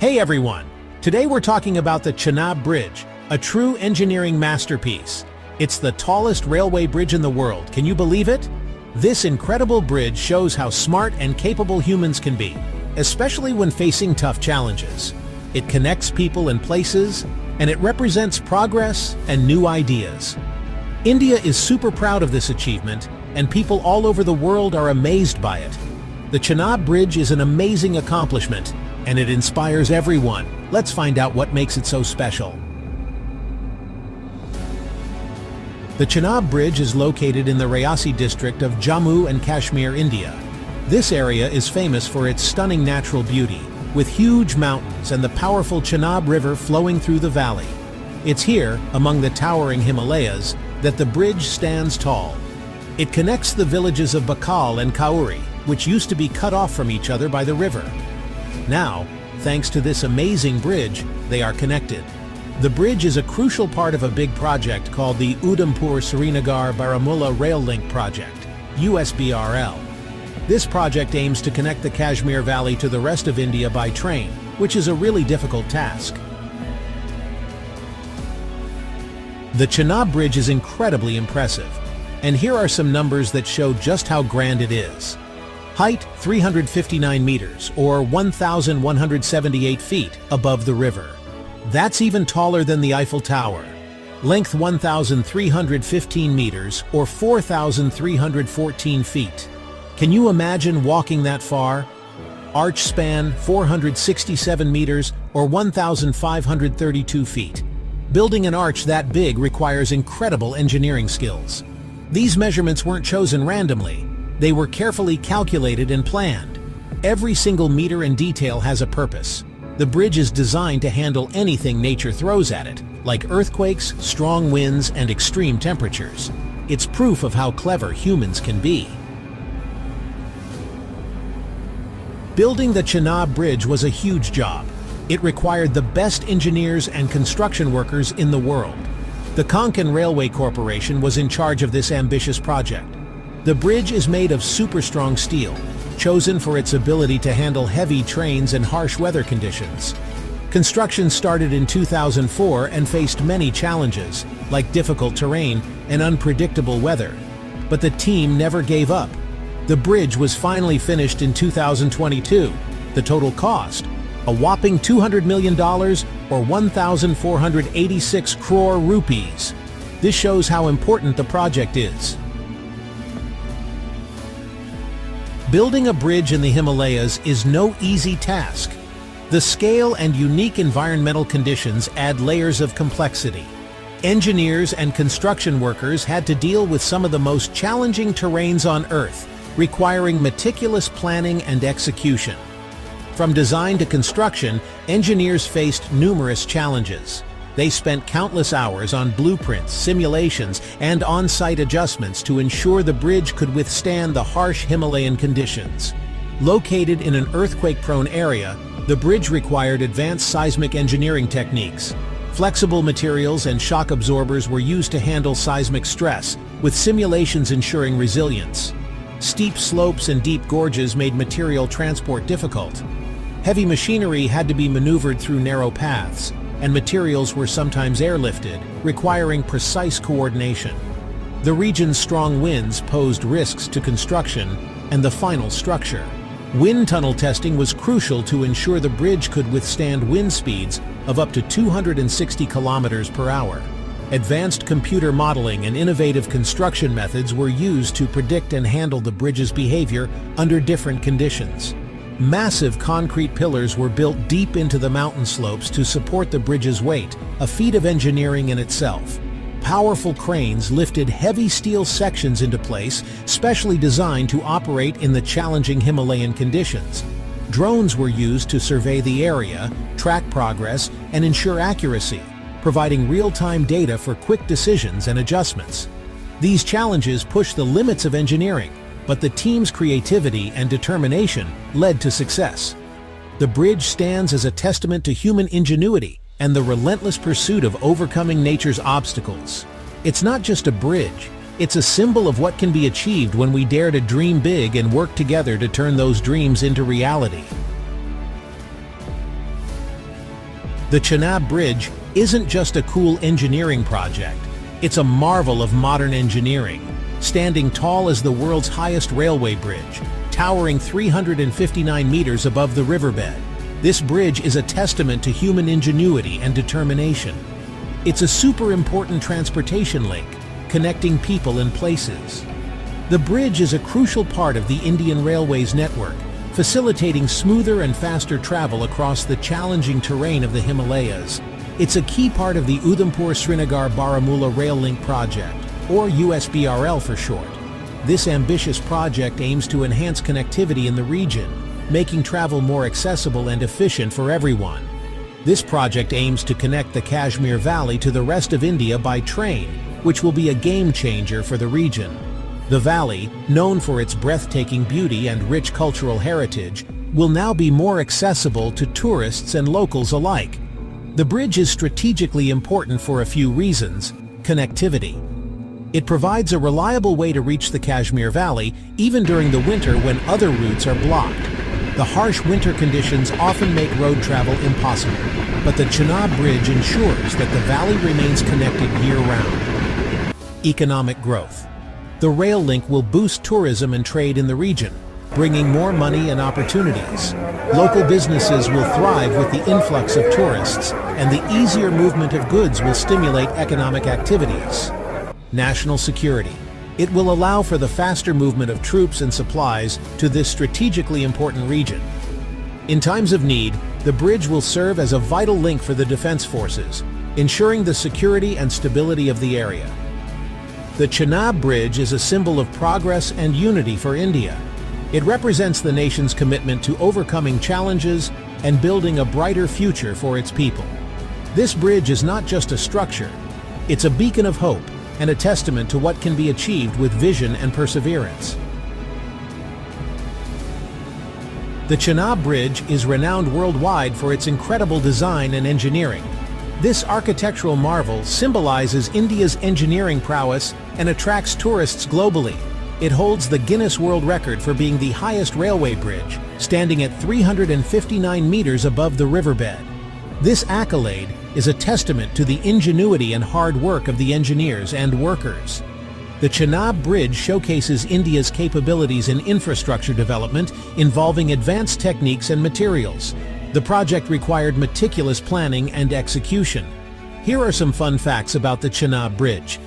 Hey everyone! Today we're talking about the Chenab Bridge, a true engineering masterpiece. It's the tallest railway bridge in the world, can you believe it? This incredible bridge shows how smart and capable humans can be, especially when facing tough challenges. It connects people and places, and it represents progress and new ideas. India is super proud of this achievement, and people all over the world are amazed by it. The Chenab Bridge is an amazing accomplishment, and it inspires everyone. Let's find out what makes it so special. The Chenab Bridge is located in the Reasi district of Jammu and Kashmir, India. This area is famous for its stunning natural beauty, with huge mountains and the powerful Chenab River flowing through the valley. It's here, among the towering Himalayas, that the bridge stands tall. It connects the villages of Bakal and Kauri, which used to be cut off from each other by the river. Now, thanks to this amazing bridge, they are connected. The bridge is a crucial part of a big project called the Udhampur-Srinagar Baramulla Rail Link Project, USBRL. This project aims to connect the Kashmir Valley to the rest of India by train, which is a really difficult task. The Chenab Bridge is incredibly impressive, and here are some numbers that show just how grand it is. Height 359 meters, or 1,178 feet, above the river. That's even taller than the Eiffel Tower. Length 1,315 meters, or 4,314 feet. Can you imagine walking that far? Arch span 467 meters, or 1,532 feet. Building an arch that big requires incredible engineering skills. These measurements weren't chosen randomly. They were carefully calculated and planned. Every single meter and detail has a purpose. The bridge is designed to handle anything nature throws at it, like earthquakes, strong winds, and extreme temperatures. It's proof of how clever humans can be. Building the Chenab Bridge was a huge job. It required the best engineers and construction workers in the world. The Konkan Railway Corporation was in charge of this ambitious project. The bridge is made of super strong steel, chosen for its ability to handle heavy trains and harsh weather conditions. Construction started in 2004 and faced many challenges, like difficult terrain and unpredictable weather. But the team never gave up. The bridge was finally finished in 2022. The total cost, a whopping $200 million or 1,486 crore rupees. This shows how important the project is. Building a bridge in the Himalayas is no easy task. The scale and unique environmental conditions add layers of complexity. Engineers and construction workers had to deal with some of the most challenging terrains on Earth, requiring meticulous planning and execution. From design to construction, engineers faced numerous challenges. They spent countless hours on blueprints, simulations, and on-site adjustments to ensure the bridge could withstand the harsh Himalayan conditions. Located in an earthquake-prone area, the bridge required advanced seismic engineering techniques. Flexible materials and shock absorbers were used to handle seismic stress, with simulations ensuring resilience. Steep slopes and deep gorges made material transport difficult. Heavy machinery had to be maneuvered through narrow paths, and materials were sometimes airlifted, requiring precise coordination. The region's strong winds posed risks to construction and the final structure. Wind tunnel testing was crucial to ensure the bridge could withstand wind speeds of up to 260 kilometers per hour. Advanced computer modeling and innovative construction methods were used to predict and handle the bridge's behavior under different conditions. Massive concrete pillars were built deep into the mountain slopes to support the bridge's weight, a feat of engineering in itself. Powerful cranes lifted heavy steel sections into place, specially designed to operate in the challenging Himalayan conditions. Drones were used to survey the area, track progress, and ensure accuracy, providing real-time data for quick decisions and adjustments. These challenges push the limits of engineering, but the team's creativity and determination led to success. The bridge stands as a testament to human ingenuity and the relentless pursuit of overcoming nature's obstacles. It's not just a bridge, it's a symbol of what can be achieved when we dare to dream big and work together to turn those dreams into reality. The Chenab Bridge isn't just a cool engineering project, it's a marvel of modern engineering, standing tall as the world's highest railway bridge, towering 359 meters above the riverbed. This bridge is a testament to human ingenuity and determination. It's a super important transportation link, connecting people and places. The bridge is a crucial part of the Indian Railways network, facilitating smoother and faster travel across the challenging terrain of the Himalayas. It's a key part of the Udhampur-Srinagar-Baramulla Rail Link project, or USBRL for short. This ambitious project aims to enhance connectivity in the region, making travel more accessible and efficient for everyone. This project aims to connect the Kashmir Valley to the rest of India by train, which will be a game changer for the region. The valley, known for its breathtaking beauty and rich cultural heritage, will now be more accessible to tourists and locals alike, the bridge is strategically important for a few reasons. Connectivity. It provides a reliable way to reach the Kashmir Valley even during the winter when other routes are blocked. The harsh winter conditions often make road travel impossible, but the Chenab Bridge ensures that the valley remains connected year-round. Economic growth. The rail link will boost tourism and trade in the region, bringing more money and opportunities. Local businesses will thrive with the influx of tourists, and the easier movement of goods will stimulate economic activities. National security. It will allow for the faster movement of troops and supplies to this strategically important region. In times of need, the bridge will serve as a vital link for the defense forces, ensuring the security and stability of the area. The Chenab Bridge is a symbol of progress and unity for India, it represents the nation's commitment to overcoming challenges and building a brighter future for its people. This bridge is not just a structure, it's a beacon of hope and a testament to what can be achieved with vision and perseverance. The Chenab Bridge is renowned worldwide for its incredible design and engineering. This architectural marvel symbolizes India's engineering prowess and attracts tourists globally. It holds the Guinness World Record for being the highest railway bridge, standing at 359 meters above the riverbed. This accolade is a testament to the ingenuity and hard work of the engineers and workers. The Chenab Bridge showcases India's capabilities in infrastructure development involving advanced techniques and materials. The project required meticulous planning and execution. Here are some fun facts about the Chenab Bridge.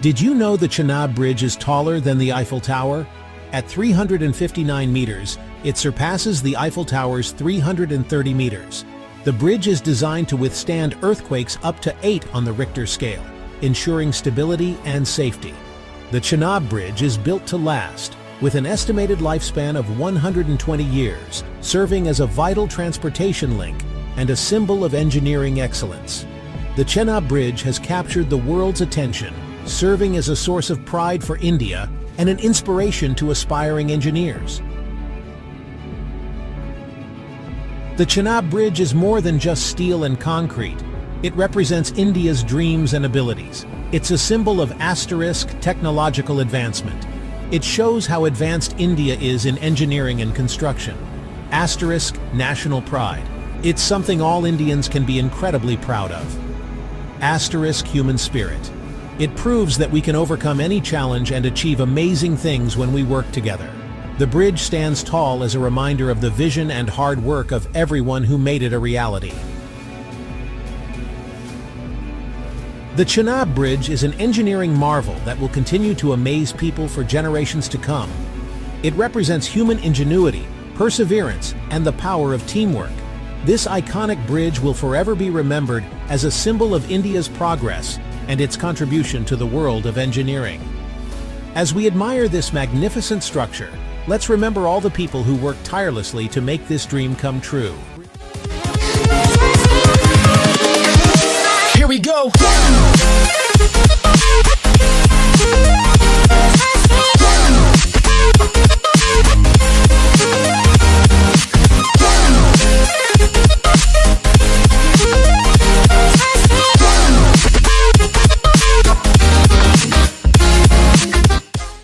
Did you know the Chenab Bridge is taller than the Eiffel Tower? At 359 meters, it surpasses the Eiffel Tower's 330 meters. The bridge is designed to withstand earthquakes up to 8 on the Richter scale, ensuring stability and safety. The Chenab Bridge is built to last, with an estimated lifespan of 120 years, serving as a vital transportation link and a symbol of engineering excellence. The Chenab Bridge has captured the world's attention serving as a source of pride for India and an inspiration to aspiring engineers. The Chenab Bridge is more than just steel and concrete. It represents India's dreams and abilities. It's a symbol of asterisk technological advancement. It shows how advanced India is in engineering and construction. Asterisk national pride. It's something all Indians can be incredibly proud of. Asterisk human spirit. It proves that we can overcome any challenge and achieve amazing things when we work together. The bridge stands tall as a reminder of the vision and hard work of everyone who made it a reality. The Chenab Bridge is an engineering marvel that will continue to amaze people for generations to come. It represents human ingenuity, perseverance, and the power of teamwork. This iconic bridge will forever be remembered as a symbol of India's progress and its contribution to the world of engineering. As we admire this magnificent structure, let's remember all the people who worked tirelessly to make this dream come true. Here we go!